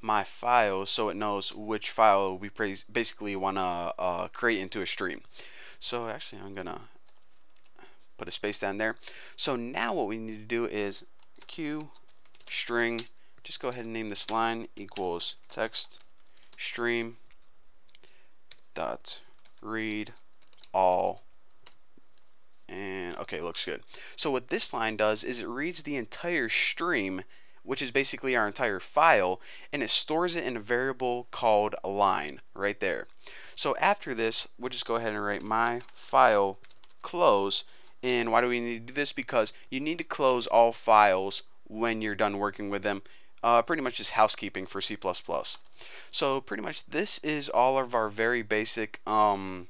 my file so it knows which file we basically want to uh, create into a stream. So actually I'm gonna put a space down there. So now what we need to do is q string, just go ahead and name this line equals text stream dot read all and okay looks good so what this line does is it reads the entire stream which is basically our entire file, and it stores it in a variable called line right there. So after this, we'll just go ahead and write my file close. And why do we need to do this? Because you need to close all files when you're done working with them. Uh, pretty much just housekeeping for C++. So pretty much this is all of our very basic um,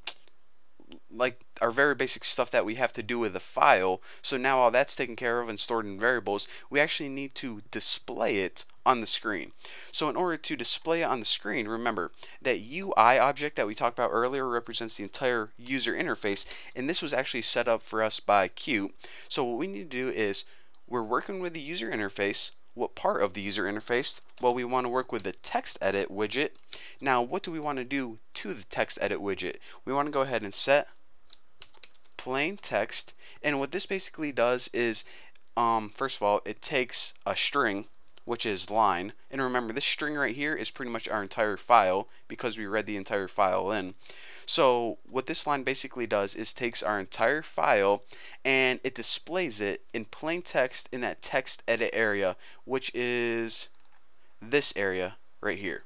like our very basic stuff that we have to do with the file. So now all that's taken care of and stored in variables, we actually need to display it on the screen. So in order to display it on the screen, remember that UI object that we talked about earlier represents the entire user interface, and this was actually set up for us by Qt. So what we need to do is we're working with the user interface, what part of the user interface? Well, we want to work with the text edit widget. Now, what do we want to do to the text edit widget? We want to go ahead and set plain text and what this basically does is um, first of all it takes a string which is line and remember this string right here is pretty much our entire file because we read the entire file in. So what this line basically does is takes our entire file and it displays it in plain text in that text edit area which is this area right here.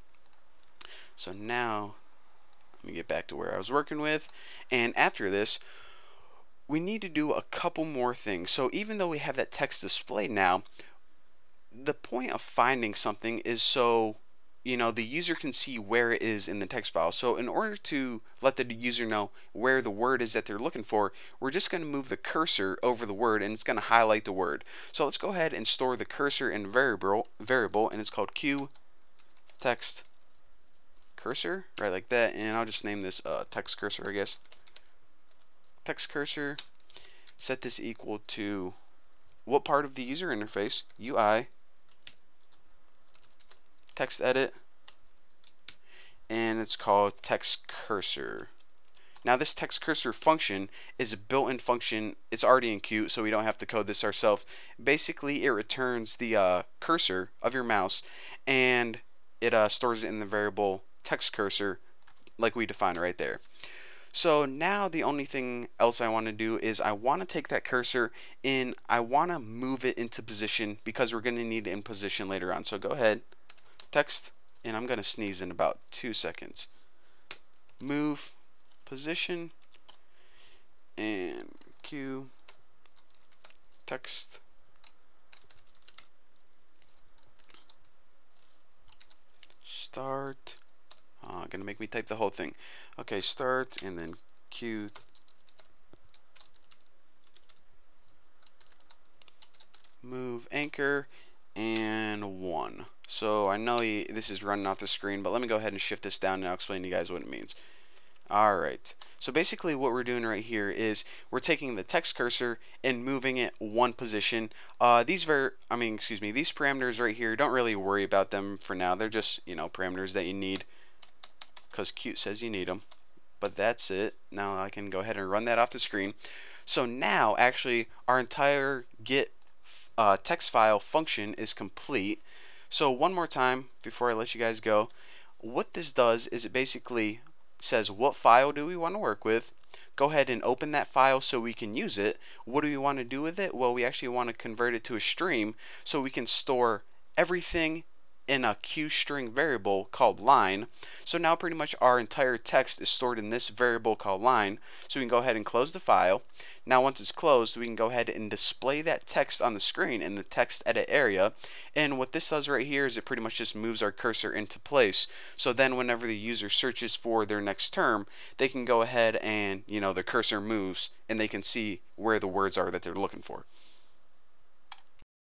So now let me get back to where I was working with and after this we need to do a couple more things. So even though we have that text displayed now, the point of finding something is so you know the user can see where it is in the text file. So in order to let the user know where the word is that they're looking for, we're just going to move the cursor over the word and it's going to highlight the word. So let's go ahead and store the cursor in variable variable and it's called q text cursor right like that and I'll just name this uh, text cursor I guess text cursor, set this equal to what part of the user interface, UI, text edit, and it's called text cursor. Now this text cursor function is a built-in function. It's already in Qt, so we don't have to code this ourselves. Basically, it returns the uh, cursor of your mouse, and it uh, stores it in the variable text cursor, like we defined right there. So now the only thing else I want to do is I want to take that cursor and I want to move it into position because we're going to need it in position later on. So go ahead, text, and I'm going to sneeze in about two seconds. Move position and Q text start uh, gonna make me type the whole thing. Okay, start and then Q. Move anchor and one. So I know this is running off the screen, but let me go ahead and shift this down and I'll explain to you guys what it means. Alright, so basically what we're doing right here is we're taking the text cursor and moving it one position. Uh, these ver I mean, excuse me, these parameters right here, don't really worry about them for now. They're just, you know, parameters that you need because Qt says you need them. But that's it. Now I can go ahead and run that off the screen. So now actually our entire get uh, text file function is complete. So one more time before I let you guys go, what this does is it basically says what file do we want to work with. Go ahead and open that file so we can use it. What do we want to do with it? Well, we actually want to convert it to a stream so we can store everything in a QString variable called line. So now pretty much our entire text is stored in this variable called line. So we can go ahead and close the file. Now once it's closed, we can go ahead and display that text on the screen in the text edit area. And what this does right here is it pretty much just moves our cursor into place. So then whenever the user searches for their next term, they can go ahead and, you know, the cursor moves and they can see where the words are that they're looking for.